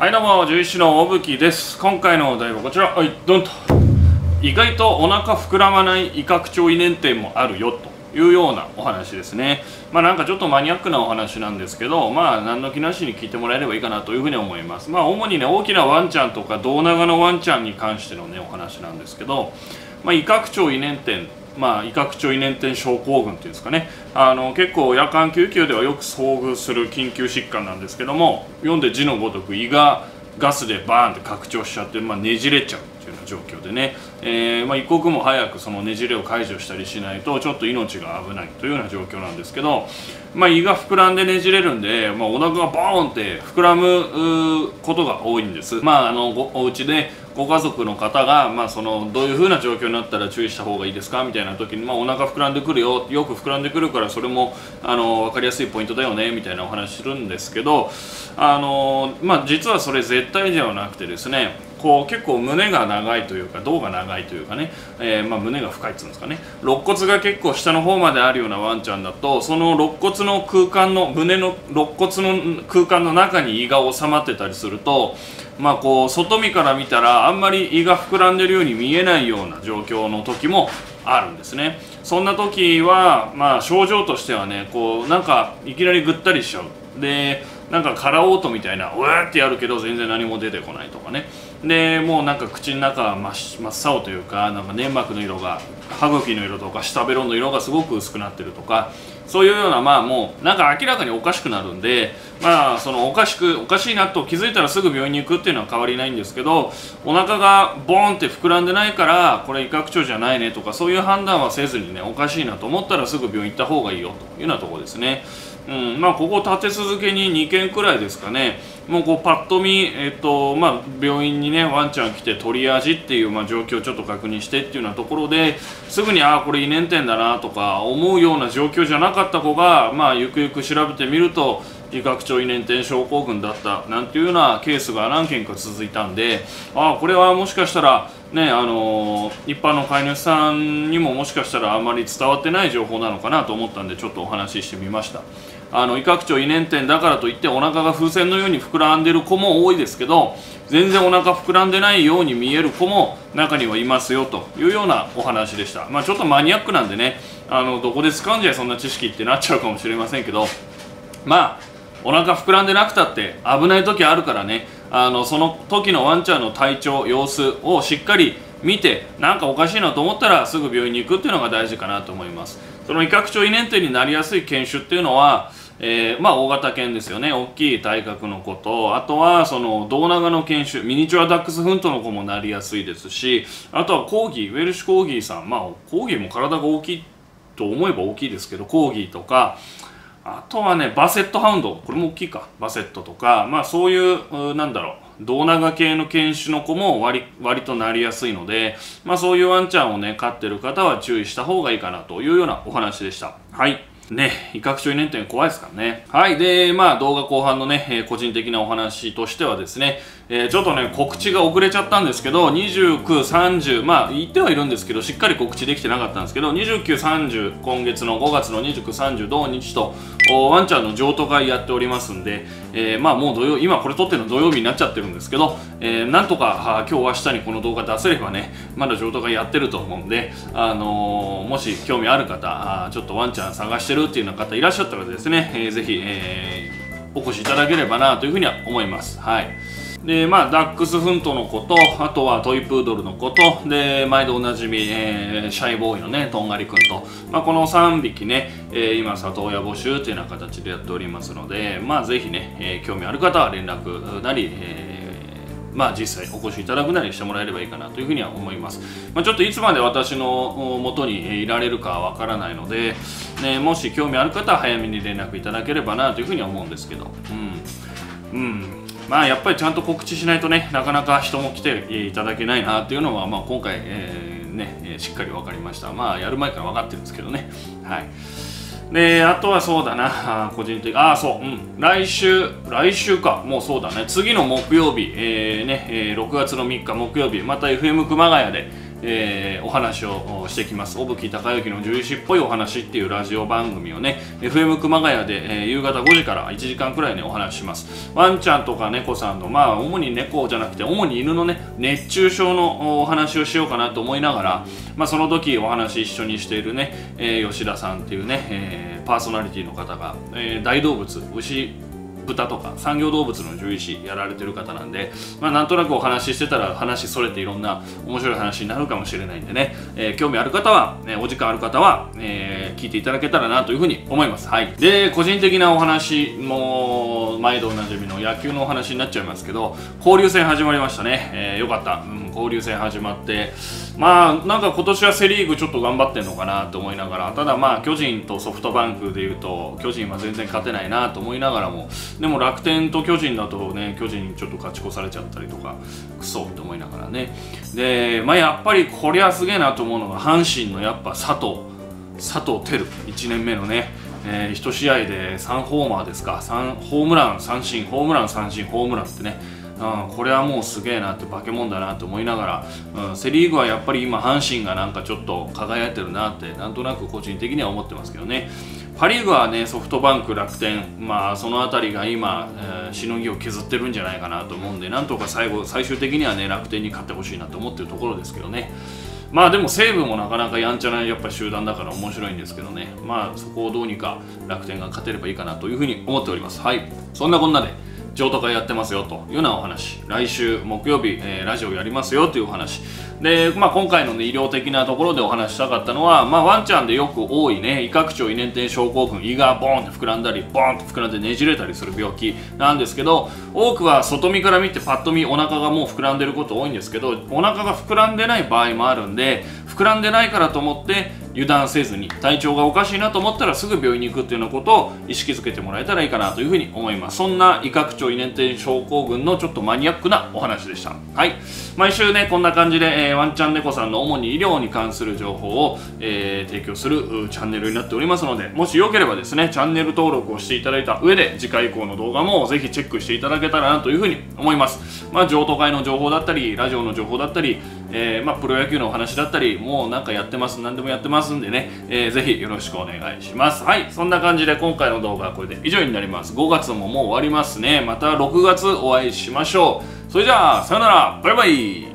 はいどうも獣医師の小吹です。今回のお題はこちら。はいドンと。意外とお腹膨らまない胃拡張胃粘点もあるよというようなお話ですね。まあなんかちょっとマニアックなお話なんですけどまあ何の気なしに聞いてもらえればいいかなというふうに思います。まあ主にね大きなワンちゃんとか胴長のワンちゃんに関してのねお話なんですけどまあ胃拡張胃粘点まあ、胃拡張胃粘点症候群っていうんですかねあの結構夜間救急ではよく遭遇する緊急疾患なんですけども読んで字のごとく胃がガスでバーンって拡張しちゃって、まあ、ねじれちゃうっていうような状況でね、えー、まあ、一刻も早くそのねじれを解除したりしないとちょっと命が危ないというような状況なんですけど、まあ、胃が膨らんでねじれるんで、まあ、お腹がボーンって膨らむことが多いんです。まあ、あのお家でご家族の方が、まあ、そのどういうふうな状況になったら注意した方がいいですかみたいな時に、まあ、お腹膨らんでくるよよく膨らんでくるからそれもあの分かりやすいポイントだよねみたいなお話するんですけどあの、まあ、実はそれ絶対ではなくてですねこう結構胸が長いというか胴が長いというかね、えー、まあ、胸が深いっていうんですかね。肋骨が結構下の方まであるようなワンちゃんだとその肋骨の空間の胸の肋骨の空間の中に胃が収まってたりするとまあこう外見から見たらあんまり胃が膨らんでるように見えないような状況の時もあるんですね。そんな時はまあ症状としてはねこうなんかいきなりぐったりしちゃう。でなんかカラオートみたいなうわーってやるけど全然何も出てこないとかね。でもうなんか口の中は真っ青というかなんか粘膜の色が歯茎の色とか舌ベロの色がすごく薄くなってるとかそういうようなまあもうなんか明らかにおかしくなるんでまあそのおかしくおかしいなと気づいたらすぐ病院に行くっていうのは変わりないんですけどお腹がボーンって膨らんでないからこれ胃拡張じゃないねとかそういう判断はせずにねおかしいなと思ったらすぐ病院行った方がいいよというようなところですね。うんまあ、ここ立て続けに2件くらいですかね、もうこうパッと見、えっとまあ、病院に、ね、ワンちゃん来てトリアージっていう、まあ、状況をちょっと確認してっていうようなところですぐにああこれ胃粘点だなとか思うような状況じゃなかった子が、まあ、ゆくゆく調べてみると胃拡張胃粘点症候群だったなんていうようなケースが何件か続いたんでああこれはもしかしたらねあのー、一般の飼い主さんにももしかしたらあんまり伝わってない情報なのかなと思ったんでちょっとお話ししてみました。あの胃拡張胃粘点だからといってお腹が風船のように膨らんでる子も多いですけど全然お腹膨らんでないように見える子も中にはいますよというようなお話でした。まあちょっとマニアックなんでねあのどこで使うんじゃそんな知識ってなっちゃうかもしれませんけどまあお腹膨らんでなくたって危ない時あるからねあのその時のワンちゃんの体調様子をしっかり見てなんかおかしいなと思ったらすぐ病院に行くっていうのが大事かなと思います。その胃拡張胃粘点になりやすい犬種っていうのはえー、まあ大型犬ですよね。大きい体格の子とあとはその胴長の犬種ミニチュアダックスフントの子もなりやすいですしあとはコーギーウェルシュコーギーさん。まあコーギーも体が大きいと思えば大きいですけどコーギーとかあとはねバセットハウンド。これも大きいか。バセットとか。まあそういうなんだろう。胴長系の犬種の子も割割となりやすいので、まあ、そういうワンちゃんをね飼ってる方は注意した方がいいかなというようなお話でした。はい。ね、威嚇症胃粘点怖いですからね。はい。で、まあ動画後半のね、えー、個人的なお話としてはですね、えー、ちょっとね、告知が遅れちゃったんですけど、29、30、まあ言ってはいるんですけど、しっかり告知できてなかったんですけど、29、30、今月の5月の29、30、同日と、ワンちゃんの譲渡会やっておりますんで、えー、まあもう土曜、今これ撮ってるの土曜日になっちゃってるんですけど、えー、なんとか今日明日にこの動画出せればね、まだ譲渡会やってると思うんで、あのー、もし興味ある方、ちょっとワンちゃん探してるっていうような方いらっしゃったらですね、えー、ぜひ、えー、お越しいただければなというふうには思います。はい。でまあ、ダックスフントの子とあとはトイプードルの子とで毎度おなじみ、えー、シャイボーイのねとんがりくんと、まあ、この3匹ね、えー、今里親募集というような形でやっておりますのでまあぜひね、えー、興味ある方は連絡なり、えーまあ、実際お越しいただくなりしてもらえればいいかなというふうには思います、まあ、ちょっといつまで私のもとにいられるかわからないので、ね、もし興味ある方は早めに連絡いただければなというふうには思うんですけど。うん、うん、まあやっぱりちゃんと告知しないとねなかなか人も来ていただけないなというのは、まあ、今回、えー、ね、しっかり分かりました。まあやる前から分かってるんですけどね。はい。であとはそうだな。個人的ああそう、うん、来週来週か。もうそうだね。次の木曜日、えー、ねえー、6月の3日木曜日また FM 熊谷で、えー、お話をしてきます。小吹孝之の獣医師っぽいお話っていうラジオ番組をね FM 熊谷で、えー、夕方5時から1時間くらいねお話します。ワンちゃんとか猫さんのまあ主に猫じゃなくて主に犬のね熱中症のお話をしようかなと思いながら、まあ、その時お話一緒にしているね、えー、吉田さんっていうね、えー、パーソナリティの方が、えー、大動物牛豚とか産業動物の獣医師やられてる方なんで、まあ、なんとなくお話ししてたら話それていろんな面白い話になるかもしれないんでね、えー、興味ある方は、ね、お時間ある方は、えー、聞いていただけたらなというふうに思います。はい、で個人的なお話も毎度おなじみの野球のお話になっちゃいますけど交流戦始まりましたね、えー、よかった、うん、交流戦始まってまあなんか今年はセ・リーグちょっと頑張ってんのかなと思いながらただまあ巨人とソフトバンクでいうと巨人は全然勝てないなと思いながらもでも楽天と巨人だとね巨人ちょっと勝ち越されちゃったりとかクソって思いながらね。でまあやっぱりこりゃすげえなと思うのが阪神のやっぱ佐藤佐藤輝1年目のねえー、1試合で3ホーマーですか。3ホームラン三振。ホームラン三振。ホームランってね。うん、これはもうすげえなって化け物だなって思いながら、うん、セ・リーグはやっぱり今阪神がなんかちょっと輝いてるなってなんとなく個人的には思ってますけどね。パ・リーグはねソフトバンク楽天。まあその辺りが今、えー、しのぎを削ってるんじゃないかなと思うんでなんとか最後最終的にはね楽天に勝ってほしいなと思ってるところですけどね。まあでも西武もなかなかやんちゃなやっぱ集団だから面白いんですけどね。まあそこをどうにか楽天が勝てればいいかなというふうに思っております。はい。そんなこんなで譲渡会やってますよというようなお話。来週木曜日、えー、ラジオやりますよというお話。で、まあ、今回の、ね、医療的なところでお話したかったのは、まあ、ワンちゃんでよく多いね胃拡張胃粘点症候群胃がボーンって膨らんだりボーンって膨らんでねじれたりする病気なんですけど多くは外見から見てパッと見お腹がもう膨らんでること多いんですけどお腹が膨らんでない場合もあるんで膨らんでないからと思って油断せずに体調がおかしいなと思ったらすぐ病院に行くっていうようなことを意識づけてもらえたらいいかなというふうに思います。そんな胃拡張胃粘点症候群のちょっとマニアックなお話でした。はい。毎週ねこんな感じで、えー、ワンちゃん猫さんの主に医療に関する情報を、えー、提供するチャンネルになっておりますのでもしよければですねチャンネル登録をしていただいた上で次回以降の動画もぜひチェックしていただけたらなというふうに思います。まあ譲渡会の情報だったりラジオの情報だったり、えー、まあ、プロ野球のお話だったりもうなんかやってます何でもやってますんでね、えー、ぜひよろしくお願いします。はいそんな感じで今回の動画はこれで以上になります。5月ももう終わりますね。また6月お会いしましょう。それじゃあさよなら。バイバイ。